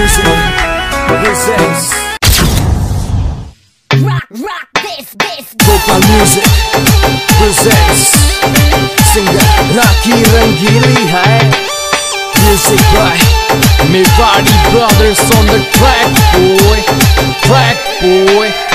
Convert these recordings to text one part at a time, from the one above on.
Music presents Rock, rock this, this. Gopal Music presents Singer Raki Rangili hai Music by Mewadi Brothers on the track boy Track boy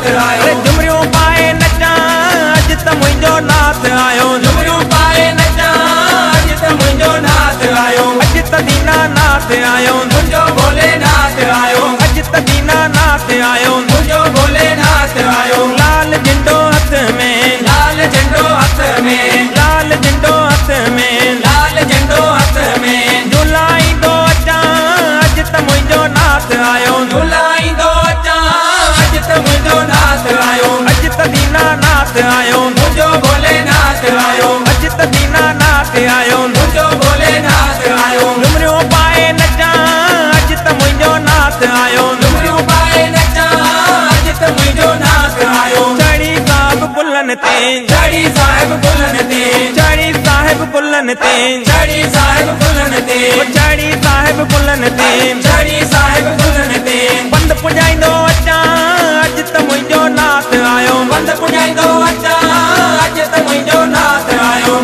could I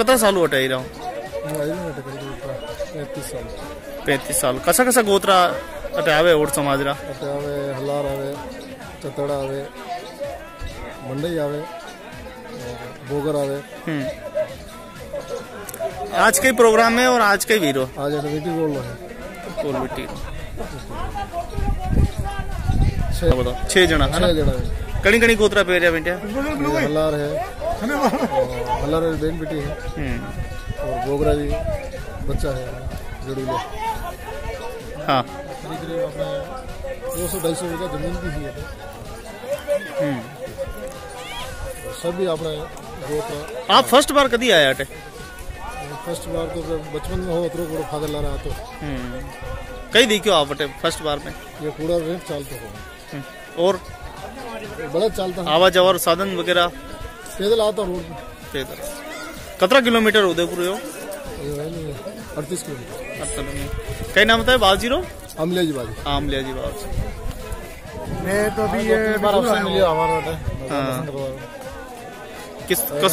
कता साल हुआ रहा? पैंतीस साल। कसा कसा गोत्रा अटावे और समाज रा? अटावे हलार आवे चतड़ा आवे मंडई आवे बोगर आवे। हम्म। आज के प्रोग्राम है और आज के वीरो? आज बोल छह। जना है ना? कणी कणी गोतरा पेर है बेटिया हलार है। हाँ, हलार बेन बेटी है। हम्म। और गोगरा जी बच्चा है। ज़रूर हाँ। दो सौ ढाई सौ बीघा ज़मीन भी है। हम्म। सभी अपने गोतरा। आप फ़र्स्ट बार कदी आया अटे फ़र्स्ट बार तो बचपन में हो तो पूरा फादर ला रहा तो कई देखियो आप अटे फ़र्स्ट बार में? ये पूरा रेट चालते हो। और? बड़ा चालता है। आवाज़ और साधन वगैरह? पैदल आता रोड पे। पैदल। कतरा किलोमीटर उदयपुर हो ये है अड़तीस किलोमीटर। कई नाम होता है बाजीरो अमलिया जी बाजी आमलिया जी बाज मैं तो अभी ये बार अवसर मिलियो हमारा हाँ। किस कस,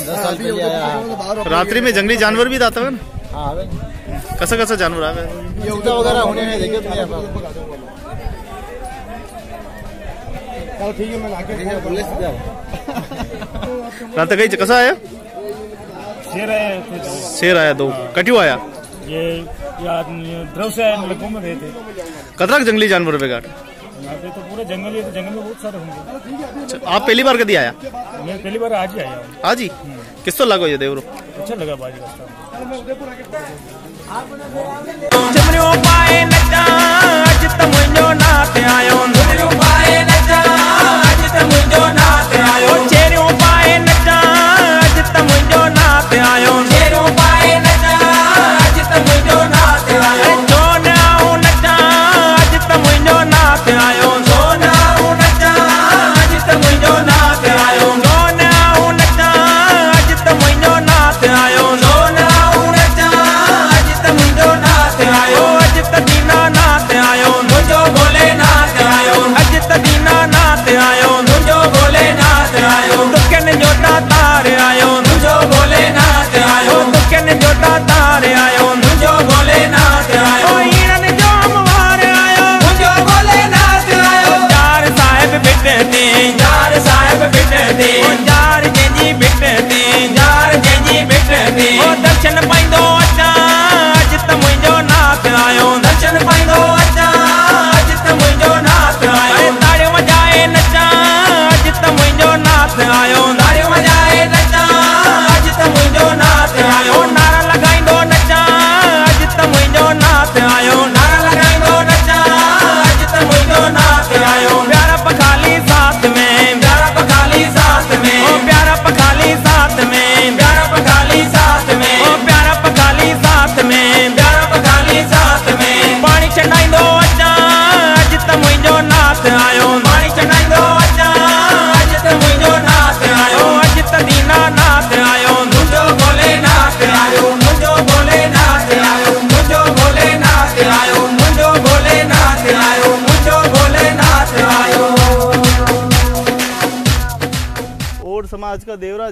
रात्रि में जंगली जानवर भी आता है ना? हाँ कसा कसा जानवर आवे युवता वगैरह होने में देखे तो कल ठीक है मैं लाके बोले रात गई कसा आया? शेर थे शेर आया दो। कटियो आया? ये या ध्रुव से लखों में गए थे। कतरा जंगली जानवर पे तो पूरा जंगल ही तो जंगल में बहुत सारे होंगे। अच्छा, आप पहली बार कदी आया? मैं पहली बार आज ही आया हूँ। आज ही? किस तो लागो ये देवरो? अच्छा लगा बाजी रास्ता चमरियों पाए नचा अज त मुंहिंजो नाथ आयो। चमरियों पाए नचा अज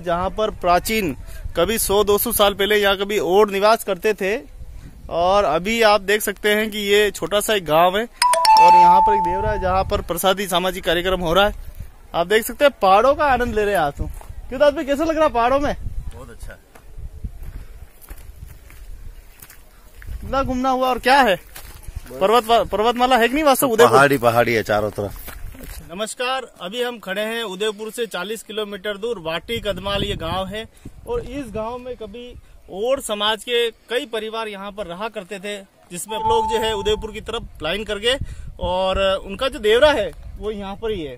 जहाँ पर प्राचीन कभी 100-200 साल पहले यहाँ कभी ओड निवास करते थे। और अभी आप देख सकते हैं कि ये छोटा सा एक गाँव है। और यहाँ पर एक देवरा है जहाँ पर प्रसादी सामाजिक कार्यक्रम हो रहा है। आप देख सकते हैं पहाड़ों का आनंद ले रहे हैं आज तो क्यों दाद भाई कैसा लग रहा है पहाड़ों में? बहुत अच्छा कितना घूमना हुआ और क्या है? पर्वत पर्वतमाला है कि नहीं वास्तव उदयपुर? पहाड़ी पहाड़ी है चारों तरफ़। नमस्कार अभी हम खड़े हैं उदयपुर से 40 किलोमीटर दूर वाटी कदमाल ये गाँव है। और इस गाँव में कभी और समाज के कई परिवार यहाँ पर रहा करते थे जिसमें लोग जो है उदयपुर की तरफ़ प्लाइन कर गए और उनका जो देवरा है वो यहाँ पर ही है।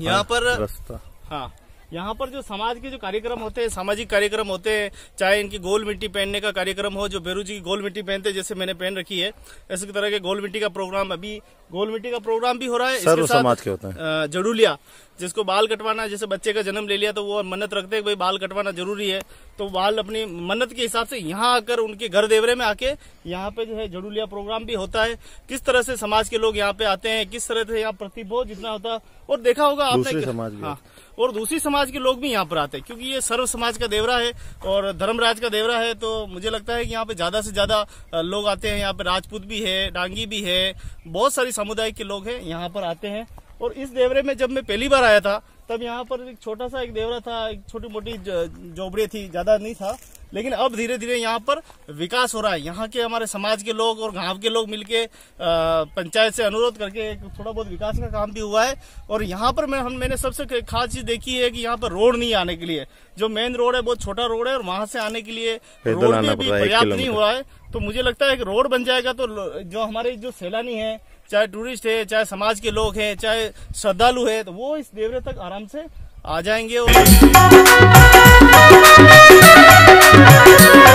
यहाँ पर रास्ता। हाँ। यहाँ पर जो समाज के जो कार्यक्रम होते हैं सामाजिक कार्यक्रम होते हैं चाहे इनकी गोल मिट्टी पहनने का कार्यक्रम हो जो बेरू जी की गोल मिट्टी पहनते हैं जैसे मैंने पहन रखी है ऐसे तरह के गोल मिट्टी का प्रोग्राम अभी गोल मिट्टी का प्रोग्राम भी हो रहा है इसके सर्व साथ, समाज के होते हैं। जड़ूलिया जिसको बाल कटवाना जैसे बच्चे का जन्म ले लिया तो वो मन्नत रखते हैं भाई बाल कटवाना ज़रूरी है तो बाल अपनी मन्नत के हिसाब से यहाँ आकर उनके घर देवरे में आके यहाँ पे जो है जड़ूलिया प्रोग्राम भी होता है। किस तरह से समाज के लोग यहाँ पे आते हैं किस तरह से यहाँ प्रतिभो जितना होता और देखा होगा आपने समाज हाँ। और दूसरी समाज के लोग भी यहाँ पर आते हैं, क्योंकि ये सर्व समाज का देवरा है और धर्मराज का देवरा है तो मुझे लगता है कि यहाँ पे ज़्यादा से ज़्यादा लोग आते हैं, यहाँ पे राजपूत भी है, डांगी भी है, बहुत सारी समुदाय के लोग है, यहाँ पर आते हैं। और इस देवरे में जब मैं पहली बार आया था, तब यहाँ पर एक छोटा सा एक देवरा था, एक छोटी मोटी झोपड़ी थी, ज़्यादा नहीं था लेकिन अब धीरे धीरे यहाँ पर विकास हो रहा है। यहाँ के हमारे समाज के लोग और गाँव के लोग मिलके पंचायत से अनुरोध करके एक थोड़ा बहुत विकास का काम भी हुआ है। और यहाँ पर मैं हम मैंने सबसे खास चीज़ देखी है कि यहाँ पर रोड नहीं आने के लिए। जो मेन रोड है बहुत छोटा रोड है और वहाँ से आने के लिए रोड आना भी पर्याप्त नहीं हुआ है। तो मुझे लगता है कि रोड बन जाएगा तो जो हमारे जो सैलानी है चाहे टूरिस्ट है चाहे समाज के लोग हैं चाहे श्रद्धालु है तो वो इस देवरे तक आराम से आ जाएँगे और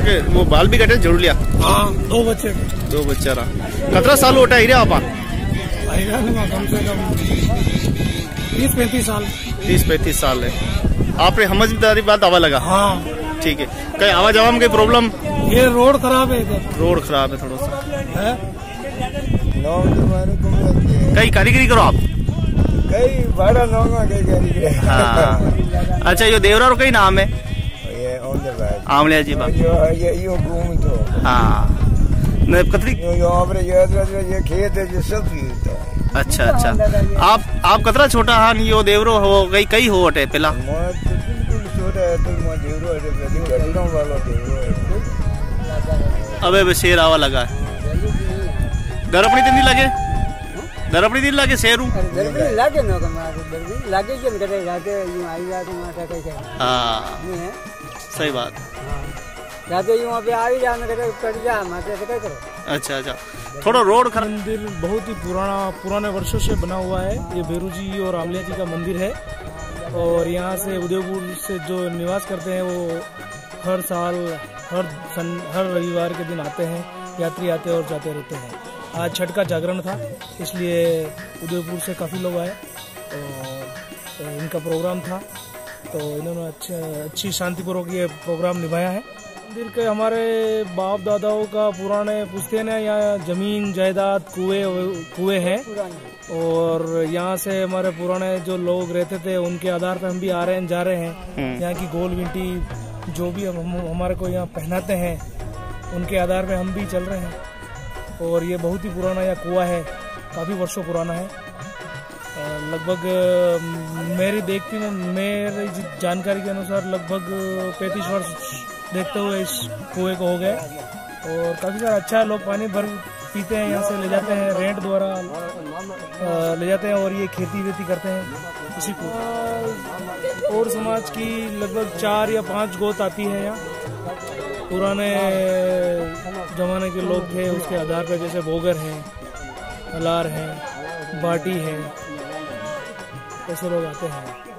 रखे वो बाल भी कटे ज़रूर लिया। हाँ दो बच्चे। दो बच्चा रहा। कतरा साल होता है आप? कम से कम तीस पैंतीस साल। तीस पैंतीस साल है। आपने समझदारी बात आवा लगा? हाँ। ठीक है। कहीं आवा जावा में कोई प्रॉब्लम ये रोड खराब है इधर। रोड खराब है थोड़ा सा। है? कई कारीगरी करो आप? कई बड़ा करी हाँ। अच्छा ये देवरा कई नाम है? आमलिया जी बात ये यो घूम तो। हाँ। न कतरी यो यो आपरे ये ये ये खेत है जो सब होता है अच्छा अच्छा। आप आप कतरा छोटा हाँ यो देवरो हो गई कई हो अटे पेला? मैं तो बिल्कुल छोटा है तो मैं देवरो है तो गरीबों वाला देवरो है। अबे बे शेर आवा लगा। डर अपनी दिन लगे? डर अपनी दिन लगे शेरू? लागे नो कमा गरबी लागे जन करे जाते यूँ आई जाते माता कैसे हाँ। नहीं है? सही बात। जाते यूँ अबे आई जाने करे कट जा माते से क्या करो? अच्छा अच्छा। थोड़ा रोड खराब मंदिर बहुत ही पुराना पुराने वर्षों से बना हुआ है। ये बेरू जी और आमलिया जी का मंदिर है। और यहाँ से उदयपुर से जो निवास करते हैं वो हर साल हर सन, हर रविवार के दिन आते हैं। यात्री आते और जाते रहते हैं। आज छठ का जागरण था इसलिए उदयपुर से काफ़ी लोग आए और इनका प्रोग्राम था। तो इन्होंने अच्छे अच्छी शांतिपूर्वक ये प्रोग्राम निभाया है। मंदिर के हमारे बाप दादाओं का पुराने पुश्ते ने यहाँ ज़मीन जायदाद कुएँ कुएँ हैं। और यहाँ से हमारे पुराने जो लोग रहते थे उनके आधार पर हम भी आ रहे हैं जा रहे हैं। यहाँ की गोल मिट्टी जो भी हम हम- हमारे को यहाँ पहनाते हैं उनके आधार पर हम भी चल रहे हैं। और ये बहुत ही पुराना यहाँ कुआ है काफ़ी वर्षों पुराना है। लगभग मेरी देखती में मेरी जानकारी के अनुसार लगभग पैंतीस वर्ष देखते हुए इस कुएँ को हो गए। और काफ़ी सारा अच्छा लोग पानी भर पीते हैं, यहाँ से ले जाते हैं, रेंट द्वारा ले जाते हैं और ये खेती वेती करते हैं इसी को। और समाज की लगभग चार या पाँच गोत आती है यहाँ। पुराने जमाने के लोग थे, उसके आधार पर जैसे बोगर हैं, अलार हैं, बाटी है, ऐसे लोग आते हैं।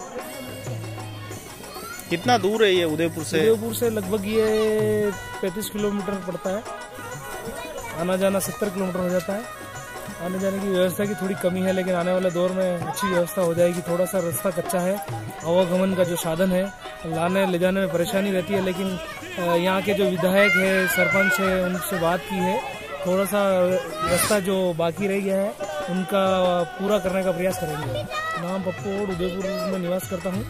कितना दूर है ये उदयपुर से? उदयपुर से लगभग ये 35 किलोमीटर पड़ता है। आना जाना 70 किलोमीटर हो जाता है। आने जाने की व्यवस्था की थोड़ी कमी है लेकिन आने वाले दौर में अच्छी व्यवस्था हो जाएगी। थोड़ा सा रास्ता कच्चा है। आवागमन का जो साधन है लाने ले जाने में परेशानी रहती है लेकिन यहाँ के जो विधायक है सरपंच है उनसे बात की है। थोड़ा सा रास्ता जो बाकी रह गया है उनका पूरा करने का प्रयास करेंगे। नाम पप्पू और उदयपुर में निवास करता हूँ।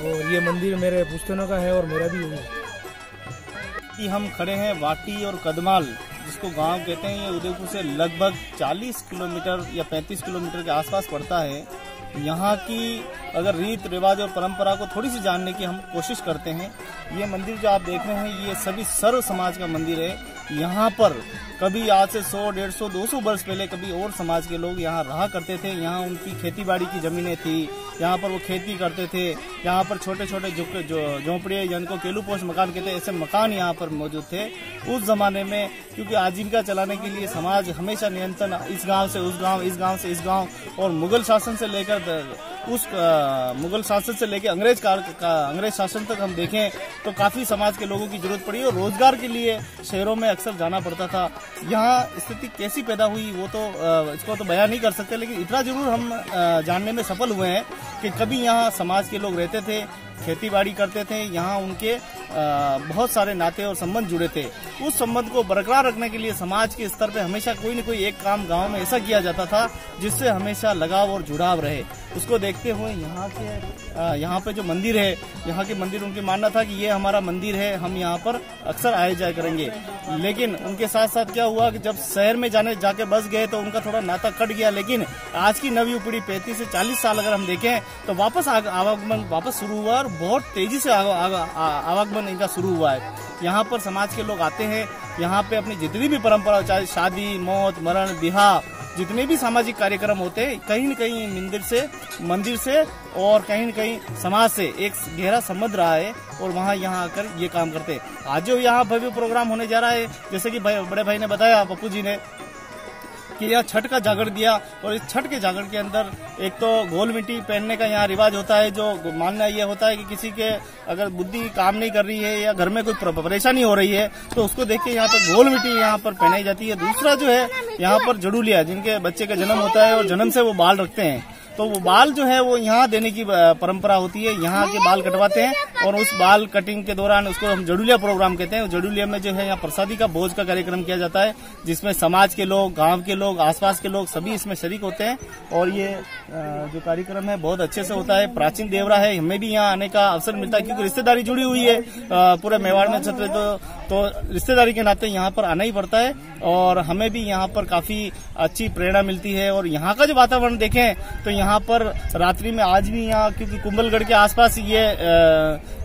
और ये मंदिर मेरे पुश्तनों का है और मेरा भी है। कि हम खड़े हैं वाटी और कदमाल, जिसको गाँव कहते हैं, ये उदयपुर से लगभग 40 किलोमीटर या 35 किलोमीटर के आसपास पड़ता है। यहाँ की अगर रीत, रिवाज और परंपरा को थोड़ी सी जानने की हम कोशिश करते हैं, ये मंदिर जो आप देख रहे हैं, ये सभी सर्व समाज का मंदिर है। यहाँ पर कभी आज से 100, 150, 200 वर्ष पहले कभी और समाज के लोग यहाँ रहा करते थे। यहाँ उनकी खेती बाड़ी की जमीनें थी यहाँ पर वो खेती करते थे। यहाँ पर छोटे छोटे झुक- जो झोंपड़े जिनको केलूपोश मकान कहते ऐसे मकान यहाँ पर मौजूद थे। उस जमाने में क्योंकि आजीविका चलाने के लिए समाज हमेशा नियंत्रण इस गाँव से उस गाँव इस गाँव से इस गाँव और मुगल शासन से लेकर उस अ, मुगल शासन से लेकर अंग्रेज़ काल का अंग्रेज़ शासन तक हम देखें तो काफ़ी समाज के लोगों की ज़रूरत पड़ी और रोज़गार के लिए शहरों में अक्सर जाना पड़ता था। यहाँ स्थिति कैसी पैदा हुई, वो तो इसको तो बयान नहीं कर सकते, लेकिन इतना ज़रूर हम जानने में सफल हुए हैं कि कभी यहाँ समाज के लोग रहते थे, खेती बाड़ी करते थे, यहाँ उनके बहुत सारे नाते और संबंध जुड़े थे। उस संबंध को बरकरार रखने के लिए समाज के स्तर पे हमेशा कोई न कोई एक काम गाँव में ऐसा किया जाता था, जिससे हमेशा लगाव और जुड़ाव रहे। उसको देखते हुए यहाँ के यहाँ पे जो मंदिर है, यहाँ के मंदिर उनकी मानना था कि ये हमारा मंदिर है, हम यहाँ पर अक्सर आए जाए करेंगे। लेकिन उनके साथ साथ क्या हुआ कि जब शहर में जाने, जाके बस गए तो उनका थोड़ा नाता कट गया, लेकिन आज की नवी पीढ़ी पैंतीस से चालीस साल अगर हम देखें तो वापस आवागमन वापस शुरू हुआ और बहुत तेज़ी से आवागमन इनका शुरू हुआ है। यहाँ पर समाज के लोग आते हैं, यहाँ पे अपनी जितनी भी परंपरा चाहे शादी, मौत, मरण बिहार जितने भी सामाजिक कार्यक्रम होते हैं, कहीं न कहीं मंदिर से मंदिर से और कहीं न कहीं समाज से एक गहरा संबंध रहा है और वहाँ यहाँ आकर ये काम करते हैं। आज जो यहाँ भव्य प्रोग्राम होने जा रहा है, जैसे कि भाई बड़े भाई ने बताया, पप्पू जी ने कि यह छठ का जागरण दिया और इस छठ के जागरण के अंदर एक तो गोल मिट्टी पहनने का यहाँ रिवाज होता है, जो मानना यह होता है कि किसी के अगर बुद्धि काम नहीं कर रही है या घर में कोई परेशानी हो रही है तो उसको देख के यहाँ पर गोल मिट्टी यहाँ पर पहनाई जाती है। दूसरा जो है, यहाँ पर जड़ूलिया, जिनके बच्चे का जन्म होता है और जन्म से वो बाल रखते हैं। तो वो बाल जो है वो यहाँ देने की परंपरा होती है। यहाँ के बाल कटवाते हैं और उस बाल कटिंग के दौरान उसको हम जडुलिया प्रोग्राम कहते हैं। जडुलिया में जो है यहाँ प्रसादी का भोज का कार्यक्रम किया जाता है, जिसमें समाज के लोग, गाँव के लोग, आसपास के लोग सभी इसमें शरीक होते हैं और ये जो कार्यक्रम है बहुत अच्छे से होता है। प्राचीन देवरा है, हमें भी यहाँ आने का अवसर मिलता है, क्योंकि रिश्तेदारी जुड़ी हुई है पूरे मेवाड़ में छत्र तो तो रिश्तेदारी के नाते यहाँ पर आना ही पड़ता है और हमें भी यहाँ पर काफ़ी अच्छी प्रेरणा मिलती है। और यहाँ का जो वातावरण देखें तो यहाँ पर रात्रि में आज भी यहाँ क्योंकि कुंभलगढ़ के आसपास ये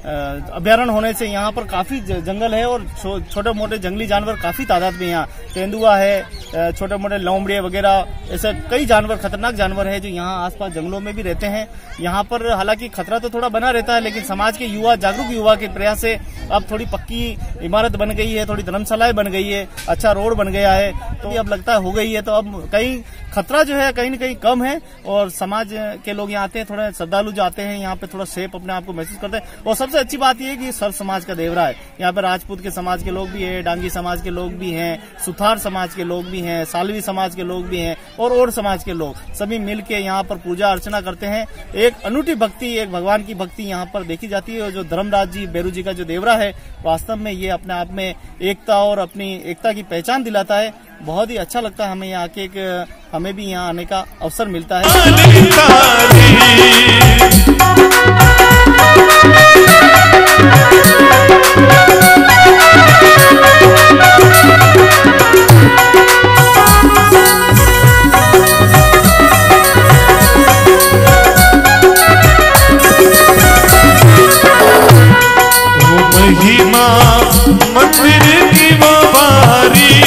अ, अ, अभ्यारण्य होने से यहाँ पर काफ़ी जंगल है और छोटे मोटे जंगली जानवर काफ़ी तादाद में यहाँ तेंदुआ है छोटे मोटे लोमड़े वगैरह ऐसे कई जानवर खतरनाक जानवर है जो यहाँ आसपास जंगलों में भी रहते हैं। यहाँ पर हालाँकि खतरा तो थोड़ा बना रहता है लेकिन समाज के युवा जागरूक युवा के प्रयास से अब थोड़ी पक्की इमारत बन गई है थोड़ी धर्मशालाएँ बन गई है अच्छा रोड बन गया है तो अब लगता है हो गई है तो अब कहीं खतरा जो है कहीं न कहीं कम है और समाज के लोग यहाँ आते हैं थोड़े श्रद्धालु जो आते हैं यहाँ पे थोड़ा सेफ़ अपने आप को महसूस करते हैं। और सबसे अच्छी बात यह है कि सर्व समाज का देवरा है। यहाँ पे राजपूत के समाज के लोग भी है, डांगी समाज के लोग भी हैं, सुथार समाज के लोग भी हैं, सालवी समाज के लोग भी हैं और और समाज के लोग। सभी मिल के यहाँ पर पूजा अर्चना करते हैं। एक अनूठी भक्ति, एक भगवान की भक्ति यहाँ पर देखी जाती है और जो धर्मराज जी, बेरू जी का जो देवरा है, वास्तव में ये अपने आप में एकता और अपनी एकता की पहचान दिलाता है। बहुत ही अच्छा लगता है हमें यहाँ के एक, हमें भी यहाँ आने का अवसर मिलता है। महिमा मंदिर की वो बारी।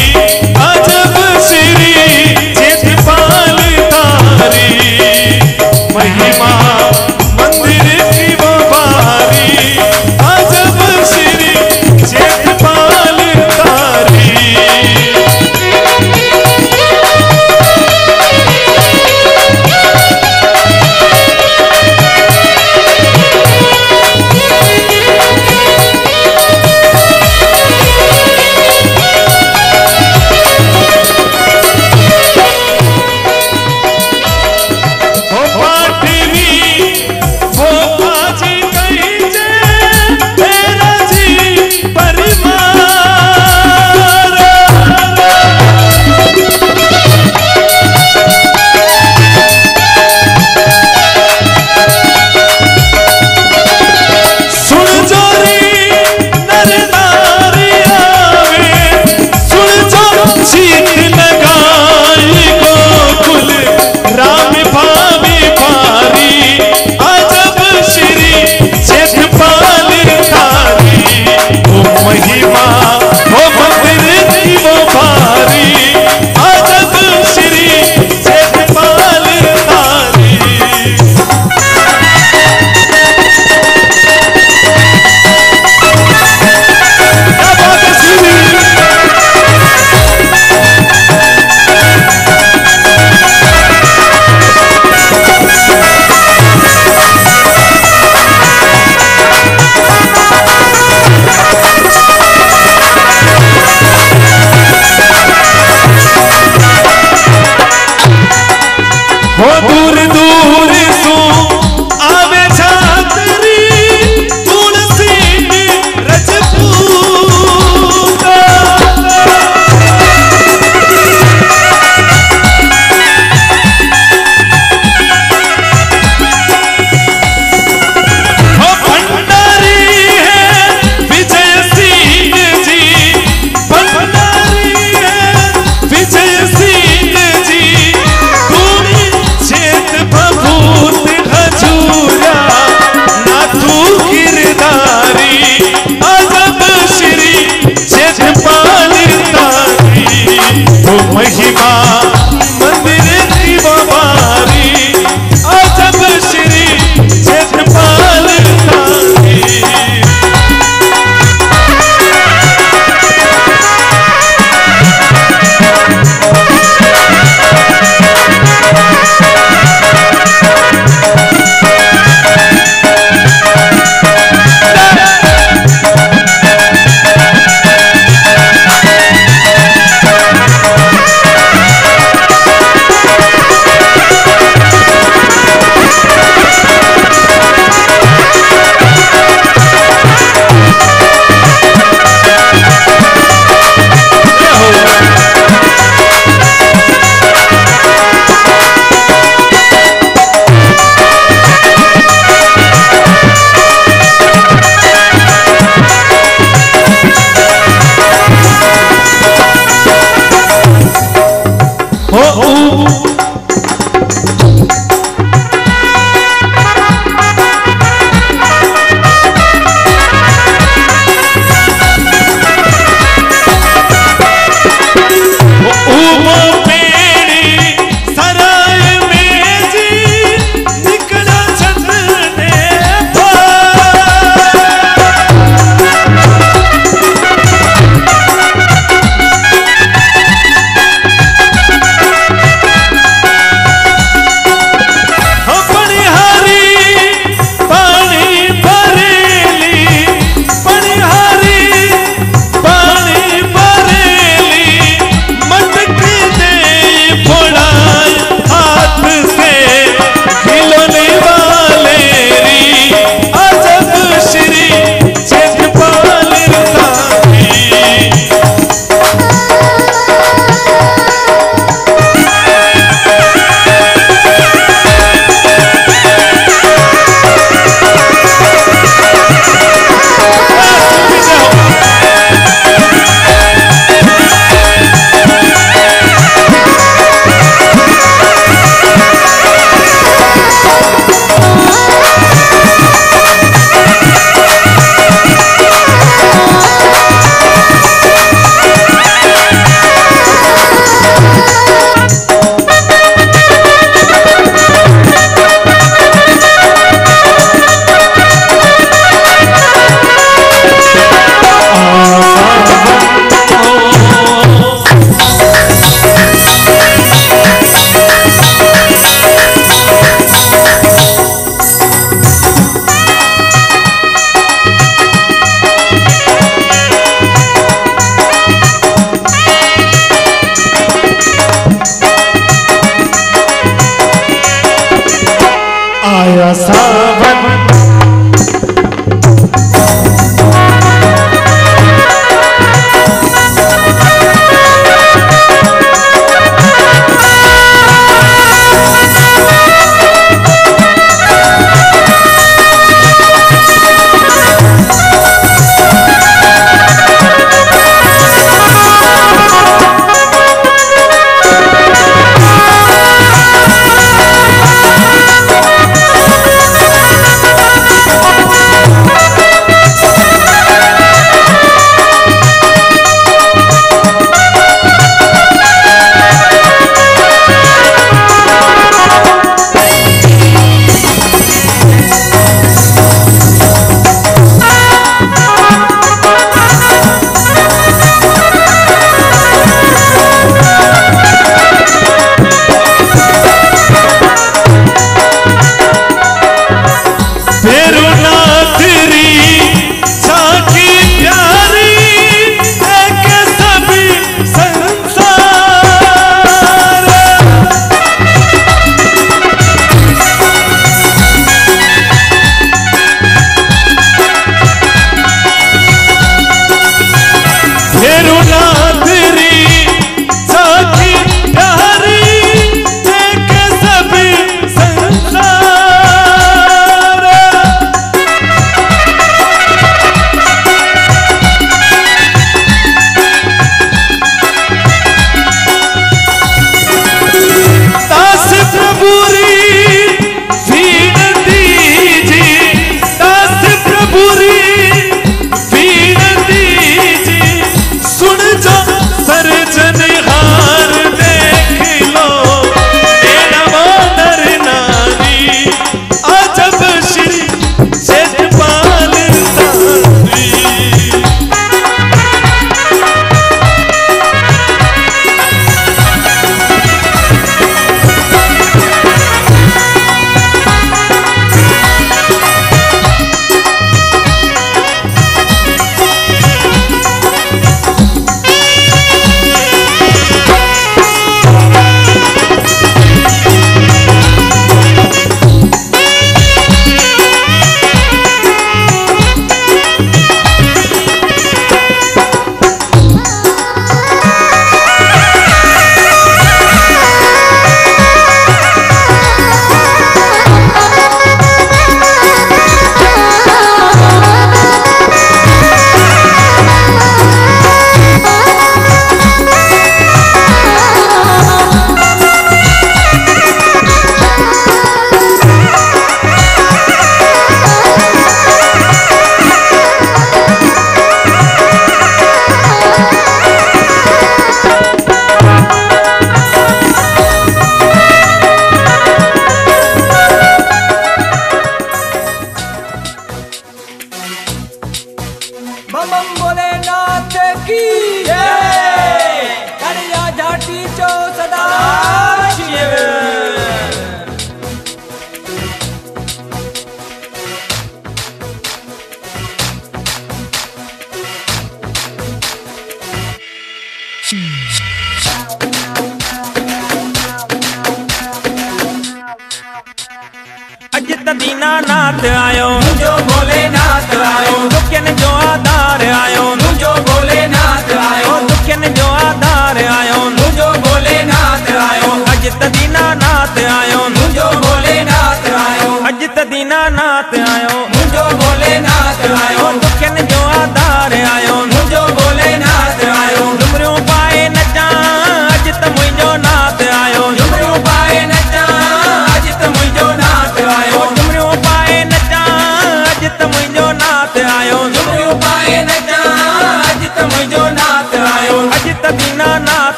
दीनानाथ आयो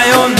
दीनानाथ आयो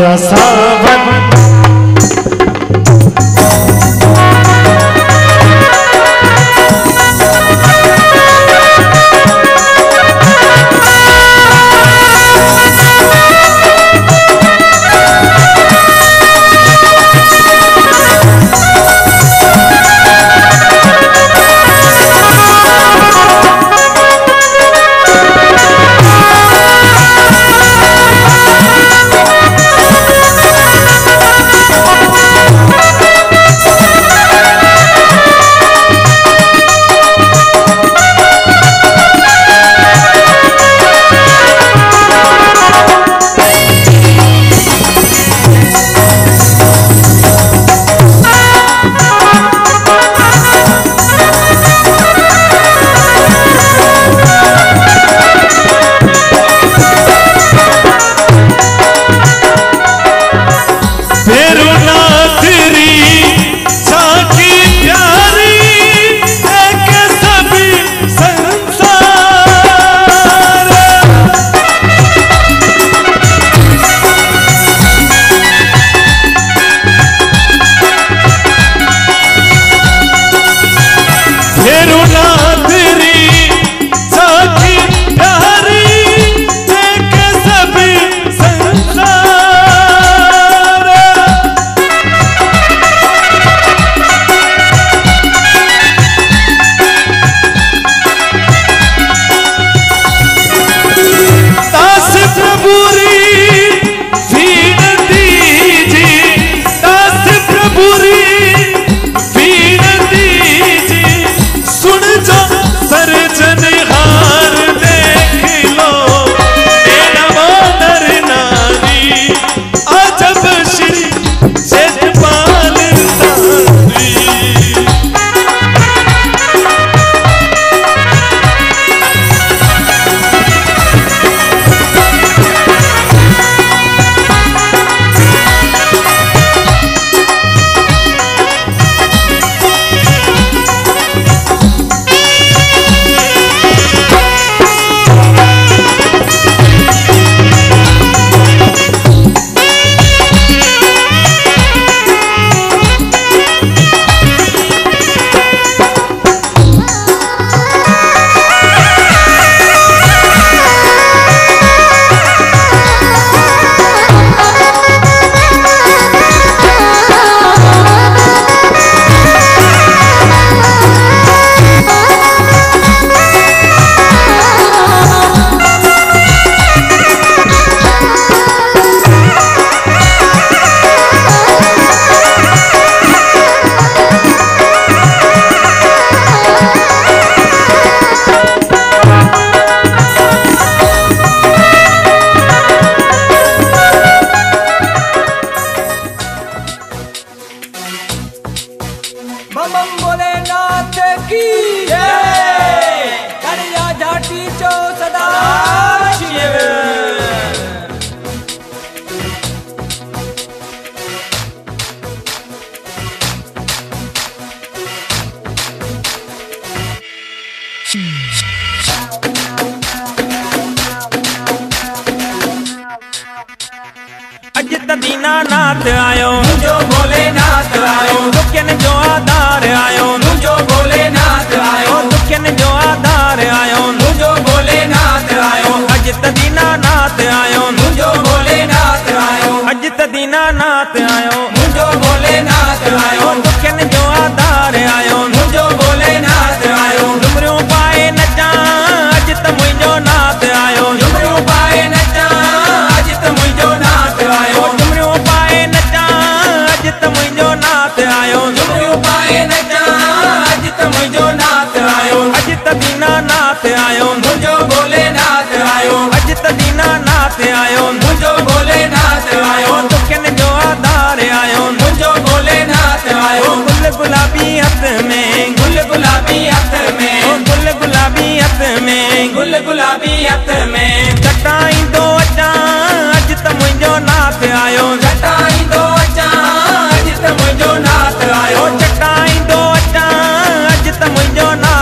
आया सावन।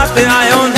मुंहिंजो नाथ आयो